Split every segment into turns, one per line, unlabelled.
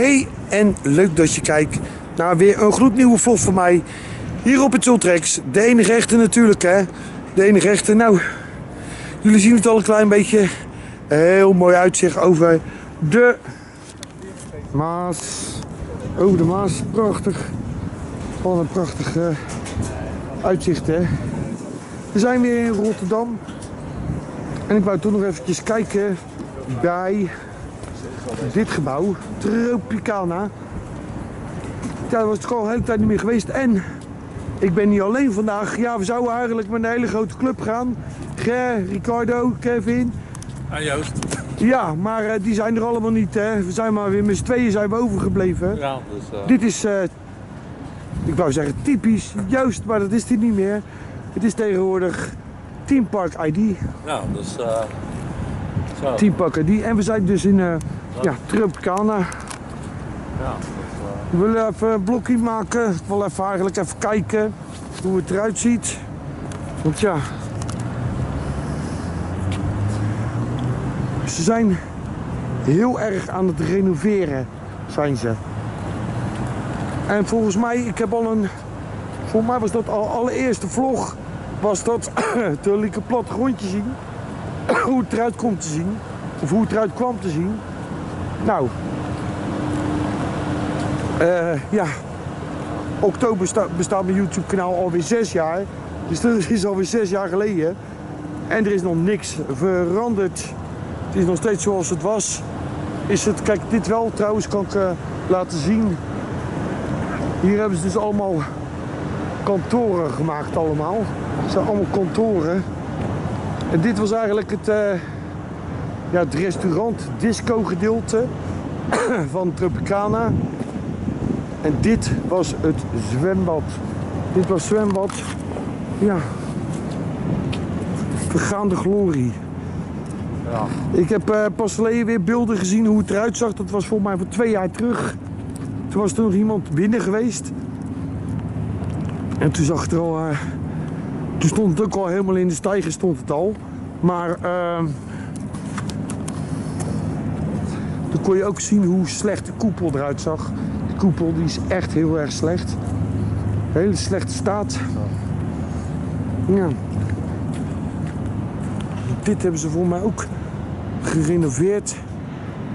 Hey en leuk dat je kijkt naar weer een gloednieuwe vlog van mij hier op het Ultrex. De enige natuurlijk hè, de enige. Nou, jullie zien het al een klein beetje. Heel mooi uitzicht over de Maas. Over de Maas, prachtig. Wat een prachtig uitzicht hè. We zijn weer in Rotterdam. En ik wou toch nog eventjes kijken bij dit gebouw, Tropicana. Daar was ik al een hele tijd niet meer geweest. En ik ben niet alleen vandaag. Ja, we zouden eigenlijk met een hele grote club gaan. Ger, Ricardo, Kevin.
En Joost.
Ja, maar eh, die zijn er allemaal niet. Hè. We zijn maar weer met z'n tweeën zijn we overgebleven.
Ja, dus eh,
Dit is, eh, ik wou zeggen typisch, juist, maar dat is dit niet meer. Het is tegenwoordig Team Park ID.
ja, dus zo.
Team Park ID. En we zijn dus in ja, Tropicana.
Ja, dus, eh,
We willen even een blokje maken. Ik wil even eigenlijk even kijken hoe het eruit ziet. Want ja. Ze zijn heel erg aan het renoveren, zijn ze. En volgens mij, ik heb al een. Volgens mij was dat al allereerste vlog. Was dat. toen liet ik een plattegrondje zien. hoe het eruit komt te zien. Of hoe het eruit kwam te zien. Nou, eh, ja, oktober sta- bestaat mijn YouTube kanaal alweer zes jaar. Dus dat is alweer zes jaar geleden. En er is nog niks veranderd. Het is nog steeds zoals het was. Is het, kijk dit wel trouwens kan ik eh, laten zien. Hier hebben ze dus allemaal kantoren gemaakt allemaal. Het zijn allemaal kantoren. En dit was eigenlijk het, eh, ja, het restaurant disco gedeelte van Tropicana. En dit was het zwembad. Dit was zwembad. Ja. Vergaande glorie.
ja.
Ik heb eh, pas geleden weer beelden gezien hoe het eruit zag. Dat was volgens mij voor twee jaar terug. Toen was er nog iemand binnen geweest. En toen zag het er al... eh, toen stond het ook al helemaal in de stijger stond het al. Maar... eh, toen kon je ook zien hoe slecht de koepel eruit zag. De koepel die is echt heel erg slecht. Hele slechte staat. Ja. Dit hebben ze voor mij ook gerenoveerd.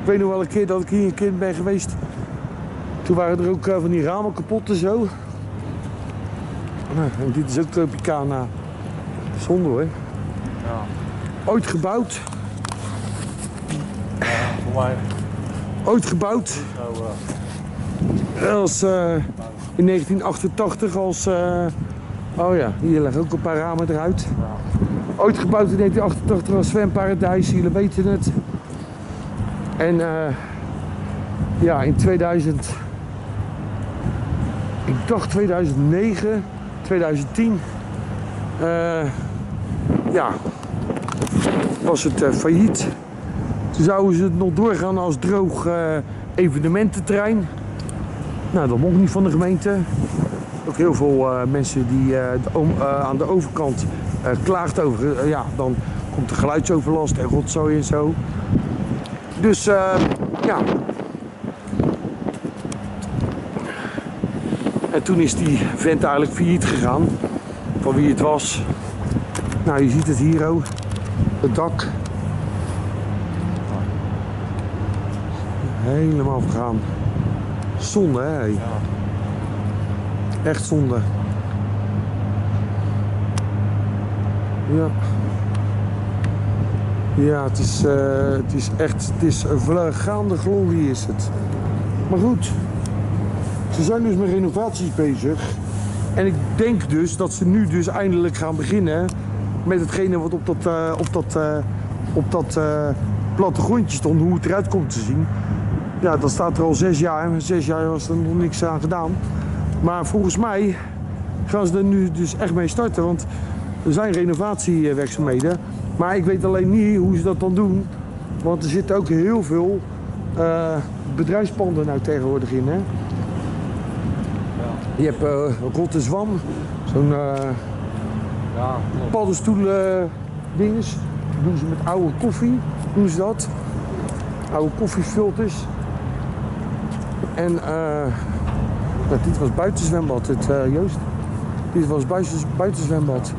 Ik weet nog wel een keer dat ik hier een kind ben geweest. Toen waren er ook eh, van die ramen kapot en zo. Nou, en dit is ook Tropicana. Zonde hoor.
ja.
Ooit gebouwd.
Voor mij
Ooit gebouwd. Als, eh, in 1988 als... eh, oh ja, hier liggen ook een paar ramen eruit. Ooit gebouwd in 1988 als zwemparadijs, jullie weten het. En eh, ja, in 2000... Ik dacht 2009, 2010... eh, ja, was het failliet. Zouden ze het nog doorgaan als droog eh, evenemententerrein. Nou, dat mocht niet van de gemeente. Ook heel veel eh, mensen die eh, de aan de overkant klaagt over. ja, dan komt er geluidsoverlast en rotzooi en zo. Dus ja. En toen is die vent eigenlijk failliet gegaan. Van wie het was. Nou, je ziet het hier ook. Het dak. Helemaal vergaan. Zonde, hè?
ja.
Echt zonde. Ja. Ja, het is, eh, het is echt, het is een vergaande glorie is het. Maar goed, ze zijn dus met renovaties bezig. En ik denk dus dat ze nu dus eindelijk gaan beginnen met hetgene wat op dat, eh, op dat, eh, op dat plattegrondje stond, hoe het eruit komt te zien. Ja, dat staat er al zes jaar. Zes jaar was er nog niks aan gedaan. Maar volgens mij gaan ze er nu dus echt mee starten. Want er zijn renovatiewerkzaamheden. Maar ik weet alleen niet hoe ze dat dan doen. Want er zitten ook heel veel eh, bedrijfspanden nou tegenwoordig in. Hè? Je hebt Rotte Zwam, zo'n eh
Ja,
paddenstoelen dinges. Dat doen ze met oude koffie, doen ze dat. Oude koffiefilters. En eh, nou, dit was buitenzwembad, het, eh, Joost. Dit was buiten, buitenzwembad.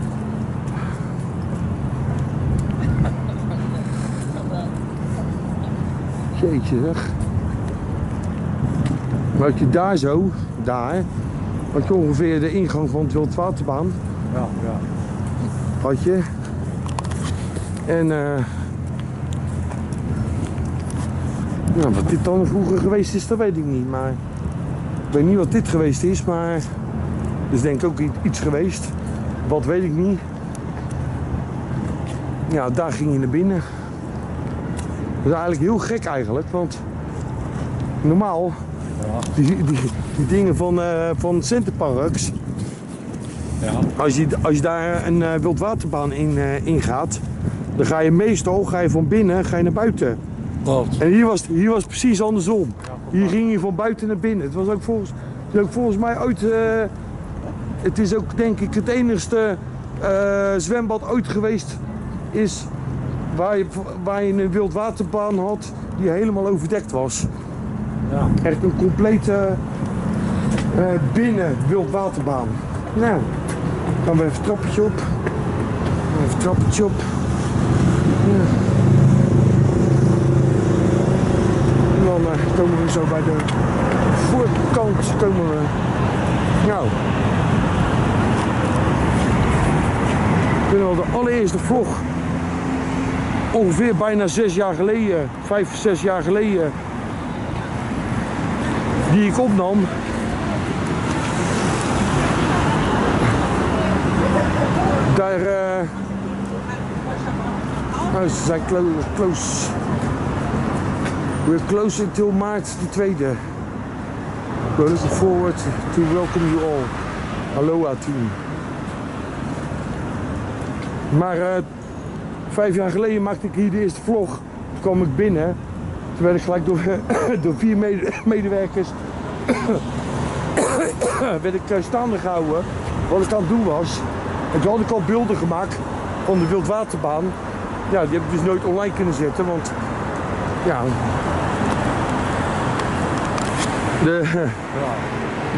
Jeetje zeg. Had je daar zo, daar, had je ongeveer de ingang van het Wildwaterbaan.
Ja, ja.
Had je. En eh nou, wat dit dan vroeger geweest is, dat weet ik niet. Maar ik weet niet wat dit geweest is, maar is denk ik ook iets geweest. Wat weet ik niet. Ja, daar ging je naar binnen. Dat is eigenlijk heel gek eigenlijk, want normaal,
Ja.
die, die, die dingen van, eh van Centerparks,
Ja.
als je, als je daar een eh, wildwaterbaan in, in gaat, dan ga je meestal ga je van binnen ga je naar buiten.
Klopt.
En hier was, hier was het precies andersom. Hier ging je van buiten naar binnen. Het was ook volgens, het ook volgens mij ooit. eh, het is ook denk ik het enigste eh, zwembad ooit geweest is waar je, waar je een wildwaterbaan had die helemaal overdekt was.
Ja.
Echt een complete eh, binnen wildwaterbaan. Nou, gaan we even een trappetje op. Even een trappetje op. Ja. En dan eh, komen we zo bij de voorkant komen we. Nou. Ik weet wel de allereerste vlog. Ongeveer bijna zes jaar geleden, vijf, zes jaar geleden die ik opnam. Daar. eh nou, ze zijn clo close. We're close until maart de tweede. We're looking forward to welcome you all. Aloha team. Maar eh, vijf jaar geleden maakte ik hier de eerste vlog. Toen kwam ik binnen. Toen werd ik gelijk door, vier mede- medewerkers werd ik eh, staande gehouden wat ik aan het doen was. En toen had ik al beelden gemaakt van de wildwaterbaan. Ja, die heb ik dus nooit online kunnen zetten, want ja. De,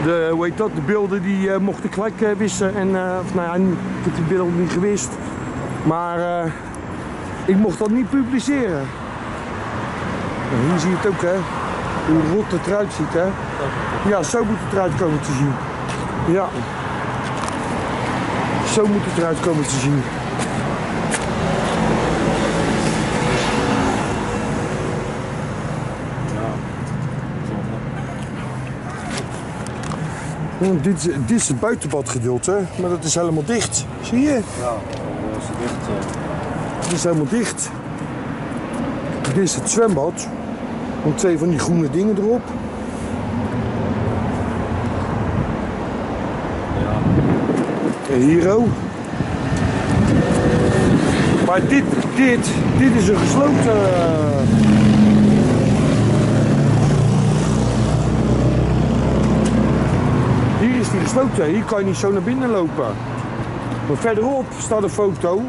de, hoe dat, de beelden die eh, mocht ik gelijk eh, wissen. En, of nou ja, ik heb die beelden niet gewist. Maar ik mocht dat niet publiceren. Hier zie je het ook, hè. Hoe rot het eruit ziet, hè. Ja, zo moet het eruit komen te zien. Ja. Zo moet het eruit komen te zien. Dit, is- dit is het buitenbadgedeelte, maar dat is helemaal dicht. Zie je?
Ja, dat is dicht. eh.
Het is helemaal dicht. Dit is het zwembad. Met twee van die groene dingen erop.
Ja.
En hier ook. Maar dit, dit, dit is een gesloten. Hier is die gesloten. Hier kan je niet zo naar binnen lopen. Maar verderop staat een foto.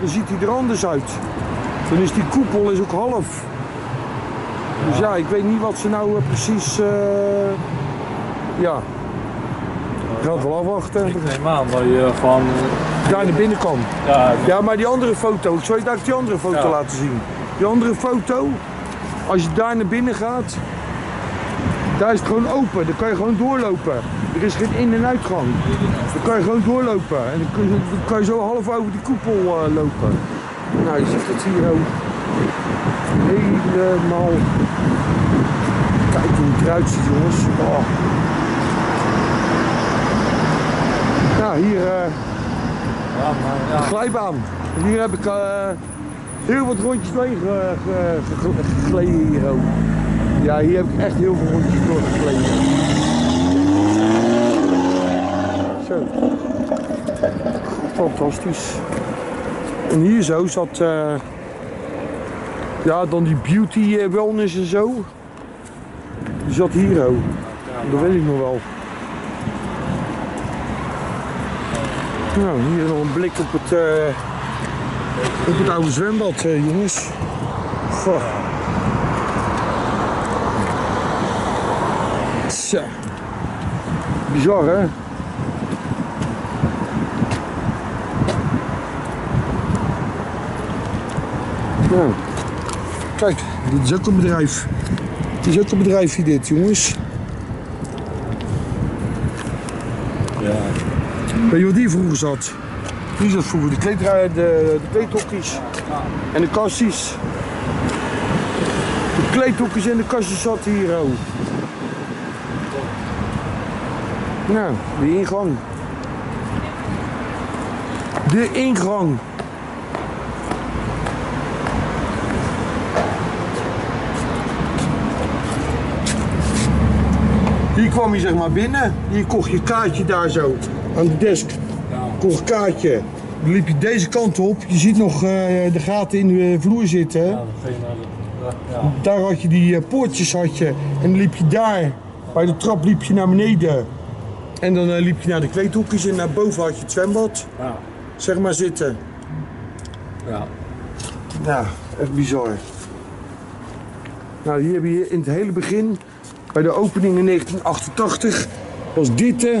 Dan ziet hij er anders uit. Dan is die koepel is ook half. Dus ja, ik weet niet wat ze nou eh, precies. eh, ja. Ik ga het wel afwachten.
Ik neem aan dat je gewoon.
Daar naar binnen kan.
Ja,
Ja, maar die andere foto, ik zal je daar die andere foto
Ja.
laten zien. Die andere foto, als je daar naar binnen gaat, daar is het gewoon open. Dan kan je gewoon doorlopen. Er is geen in- en uitgang. Dan kan je gewoon doorlopen. En dan kun je, dan kan je zo half over die koepel eh, lopen. Nou, je ziet het hier ook. Helemaal. Kijk hoe het eruit ziet, jongens. Oh. Ja, hier.
ja, maar ja.
glijbaan. Hier heb ik eh, heel wat rondjes ge- gegleden. Ja, hier heb ik echt heel veel rondjes doorgegleden. Zo. Fantastisch. En hier zo zat, eh, ja, dan die beauty eh, wellness en zo. Die zat hier ook. Dat weet ik nog wel. Nou, hier nog een blik op het, eh, op het oude zwembad, jongens. Bizar, hè? Nou, kijk, dit is ook een bedrijf. Het is ook een bedrijfje dit, jongens.
Ja.
Weet je wat hier vroeger zat? Hier zat vroeger de, kleedrij, de, de kleedhokjes en de kassies. De kleedhokjes en de kastjes zaten hier ook. Nou, de ingang. De ingang. Hier kwam je zeg maar binnen. Hier kocht je kaartje daar zo. Aan de desk. Kocht kaartje. Dan liep je deze kant op. Je ziet nog eh, de gaten in de vloer zitten.
Ja. ja.
Daar had je die eh, poortjes had je. En dan liep je daar. Bij de trap liep je naar beneden. En dan eh, liep je naar de kleedhoekjes en naar boven had je het zwembad.
Ja.
Zeg maar zitten.
Ja.
Ja, echt bizar. Nou, hier heb je in het hele begin, bij de opening in 1988, was dit, eh,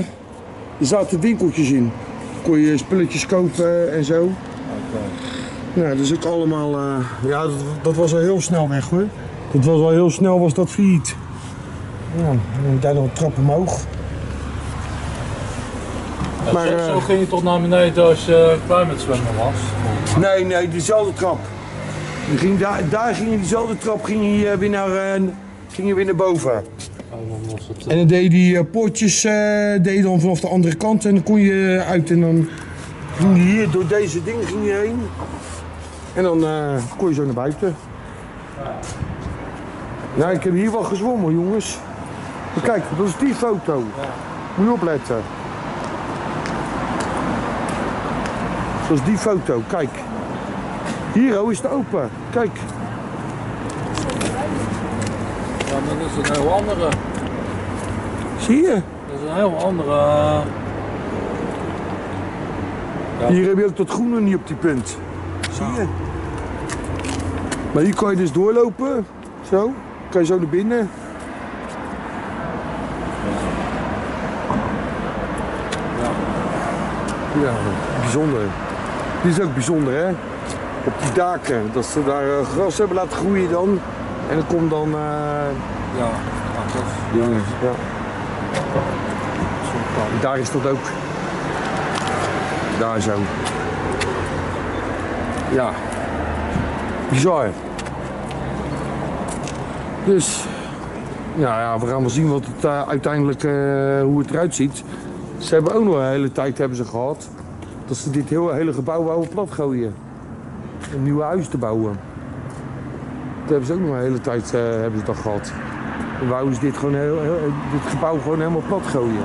er zaten winkeltjes in. Kon je spulletjes kopen en zo. Nou, dat is ook allemaal, eh, ja, dat, dat was al heel snel weg hoor. Dat was al heel snel, was dat failliet. Ja, dan moet je daar nog een trap omhoog. Maar,
zo,
eh,
zo ging je toch naar beneden als je klaar met zwemmen was?
Nee, nee, diezelfde trap. Je ging daar, daar ging je diezelfde trap ging je eh, weer naar, eh, ging je weer naar boven.
En dan was het...
En dan deed je die poortjes eh, deed dan vanaf de andere kant en dan kon je uit en dan ging je hier door deze ding ging je heen. En dan eh, kon je zo naar buiten. Nou, ik heb hier wel gezwommen, jongens. Maar kijk, dat is die foto. Moet je opletten. Dat is die foto, kijk. Hier oh, is het open. Kijk.
Ja, dan is het een heel andere...
Zie je?
Dat is een heel andere... eh, Ja.
Hier heb je ook dat groene niet op die punt. Zie je? Maar hier kan je dus doorlopen. Zo. Kan je zo naar binnen.
Ja,
bijzonder. Dit is ook bijzonder, hè? Op die daken. Dat ze daar eh, gras hebben laten groeien dan. En dan komt dan... eh,
Ja. Ja, dat
ja. Daar is dat ook. Daar zo. Ja. Bizar. Dus, ja, ja, we gaan wel zien wat het eh, uiteindelijk, eh, hoe het eruit ziet. Ze hebben ook nog een hele tijd hebben ze gehad dat ze dit hele, gebouw wouden platgooien. Een nieuw huis te bouwen. Dat hebben ze ook nog een hele tijd eh, hebben ze dat gehad. Dan wouden ze dit, gewoon heel, dit gebouw gewoon helemaal plat gooien.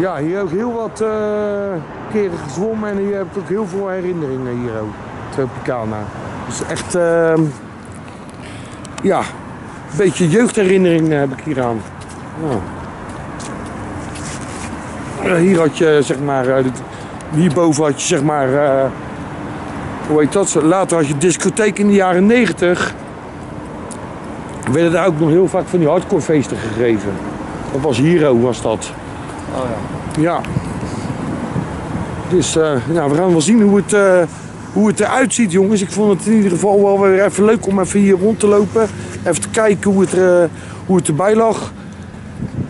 Ja, hier ook heel wat eh, keren gezwommen en hier heb ik ook heel veel herinneringen hier ook. Tropicana. Dus echt, ehm, ja, een beetje jeugdherinneringen heb ik hier aan. Ja. Eh, hier had je zeg maar, eh, dit- hierboven had je zeg maar, eh, hoe heet dat? Later had je discotheek in de jaren 90. Werden daar ook nog heel vaak van die hardcore feesten gegeven. Dat was Hero, was dat.
Oh ja.
Ja. Dus eh, ja, we gaan wel zien hoe het, eh, hoe het eruit ziet, jongens. Ik vond het in ieder geval wel weer even leuk om even hier rond te lopen. Even te kijken hoe het, er, hoe het erbij lag.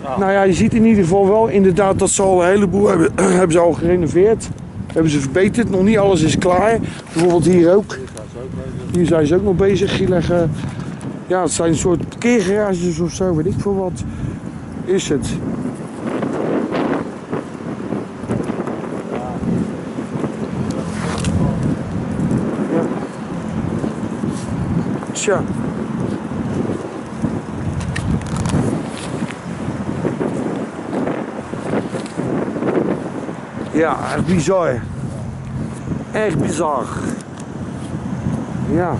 Ja.
Nou ja, je ziet in ieder geval wel inderdaad dat ze al een heleboel hebben, hebben ze al gerenoveerd. Hebben ze verbeterd. Nog niet alles is klaar. Bijvoorbeeld hier ook. Hier zijn ze ook nog bezig. Hier leggen, ja, het zijn een soort parkeergarages of zo, weet ik veel wat. Is het. Tja. Ja, echt bizar. Echt bizar. Ja.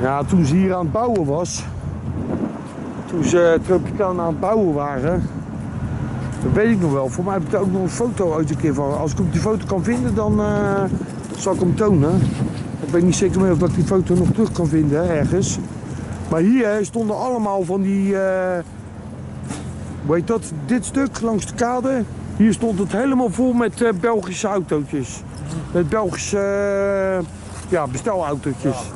Ja, toen ze hier aan het bouwen was, toen ze Tropicana aan het bouwen waren, Dat weet ik nog wel. Voor mij heb ik daar ook nog een foto uit een keer van. Als ik die foto kan vinden, dan eh, zal ik hem tonen. Ik weet niet zeker meer of ik die foto nog terug kan vinden, ergens. Maar hier stonden allemaal van die... eh hoe heet dat? Dit stuk langs de kade. Hier stond het helemaal vol met eh, Belgische autootjes. Met Belgische ja, bestelautootjes.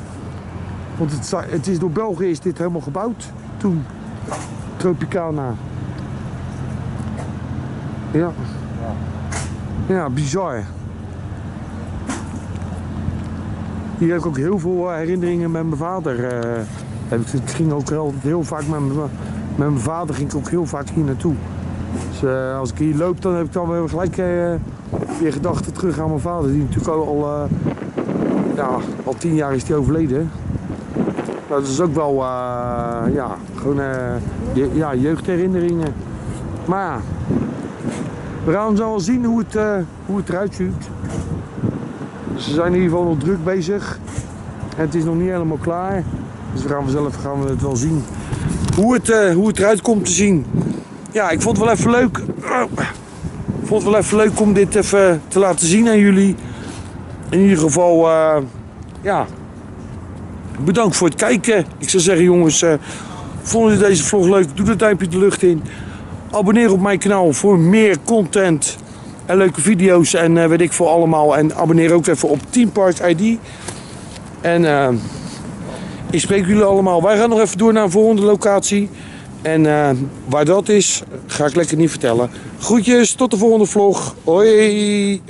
Want het, het is door België is dit helemaal gebouwd toen. Tropicana. Ja. Ja, bizar. Hier heb ik ook heel veel eh, herinneringen met mijn vader. eh, het ging ook heel, heel vaak met mijn, vader ging ik ook heel vaak hier naartoe. Dus eh, als ik hier loop, dan heb ik dan weer gelijk weer gedachten terug aan mijn vader. Die natuurlijk al, ja, al tien jaar is die overleden. Maar dat is ook wel, ja, gewoon je, ja, jeugdherinneringen. Maar we gaan zo wel zien hoe het, eh, hoe het eruit ziet. Ze zijn in ieder geval nog druk bezig. Het is nog niet helemaal klaar. Dus we gaan vanzelf gaan we het wel zien. Hoe het, eh, hoe het eruit komt te zien. Ja, ik vond het wel even leuk. Oh. Ik vond het wel even leuk om dit even te laten zien aan jullie. In ieder geval, eh, ja. Bedankt voor het kijken. Ik zou zeggen jongens, vonden jullie deze vlog leuk? Doe dat duimpje de lucht in. Abonneer op mijn kanaal voor meer content en leuke video's en eh, weet ik veel allemaal. En abonneer ook even op Team Park ID. En eh, ik spreek jullie allemaal. Wij gaan nog even door naar een volgende locatie. En eh, waar dat is, ga ik lekker niet vertellen. Groetjes, tot de volgende vlog. Hoi!